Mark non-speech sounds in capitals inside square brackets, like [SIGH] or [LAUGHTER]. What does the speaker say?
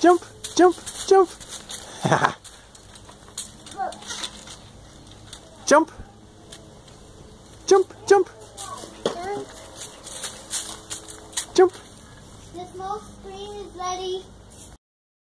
[LAUGHS] Jump, jump, jump. jump. Jump, jump. Jump. The small screen is ready.